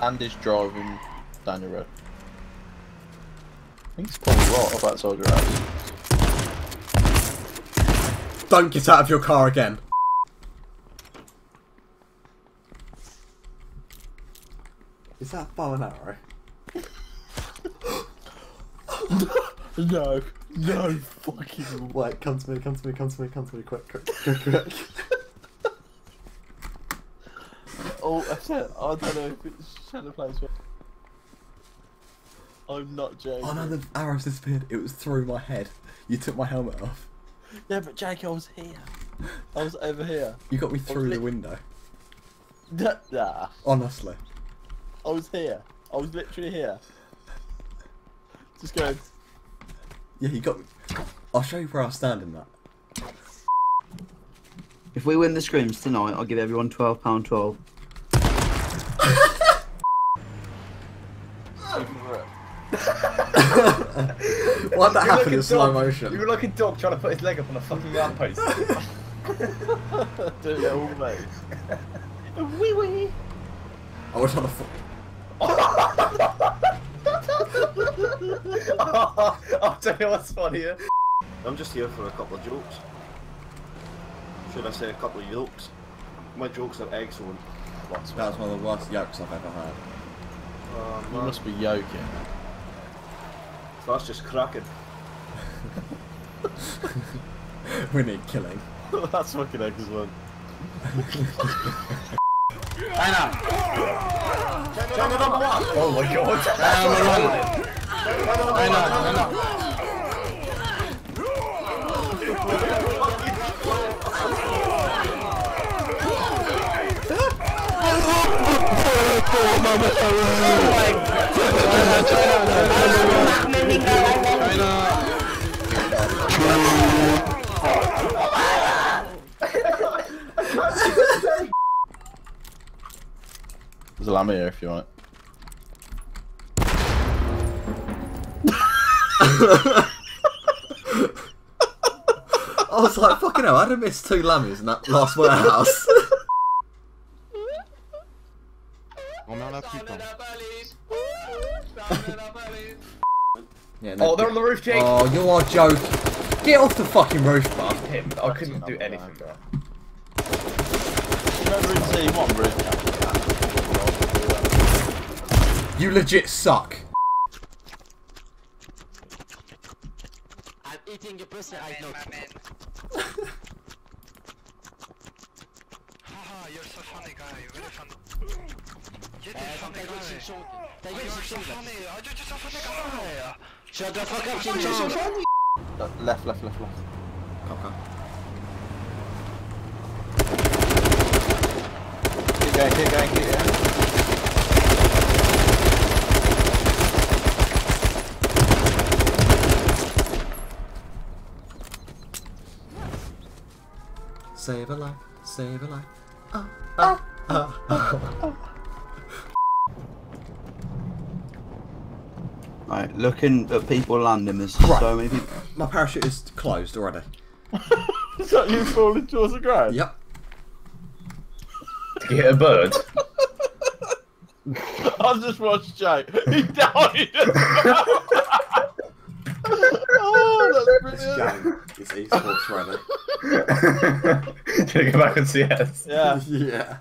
Andy's driving down the road. I think it's probably right up outside your house. Don't get out of your car again. Is that bow and arrow? No, no fucking. Wait, come to me, come to me, come to me, come to me, quick, quick, quick, quick. Oh, I don't know if it's Shadow Plays. I'm not joking. Oh no, the arrow's disappeared. It was through my head. You took my helmet off. Yeah, but Jake, I was here. I was over here. You got me through the window. Nah. Honestly. I was here. I was literally here. Just go. Yeah, you got me. I'll show you where I stand in that. If we win the scrims tonight, I'll give everyone £12.12. 12. Why'd that happen in slow motion? You were like a dog trying to put his leg up on a fucking lamppost. Do it all, mate. wee wee. I was on the. Fo- I'll tell you what's funnier. I'm just here for a couple of jokes. Should I say a couple of jokes? My jokes are excellent. What's that one of the worst yokes I've ever heard. Oh, You must be yoking. That's just cracking. We need killing. That's fucking excellent. Oh my god. There's a lamb here if you want it. I was like, fucking hell, I'd have missed two lammies in that last warehouse. Yeah, no- Oh, they're on the roof, Jake. Oh, you are joking. Get off the fucking roof, bud. Him. I couldn't do anything, bro. Remember in T1, roof You legit suck. I'm eating your pussy, I know. Haha, you're so funny guy, very funny. You're the funny guy. It's short. They You're use so it short. funny, you're just a funny guy. Shut the fuck up, Left, left, left, left. Okay. Keep going, keep going, keep going. Save a life, save a life. Ah, ah, ah, ah. Right, looking at people landing, there's Right. so many people. My parachute is closed already. Is that you falling towards the ground? Yep. To get a bird. I've just watched Jake. He died. oh, that's brilliant. It's esports ready. Can I go back and see us? Yeah. yeah.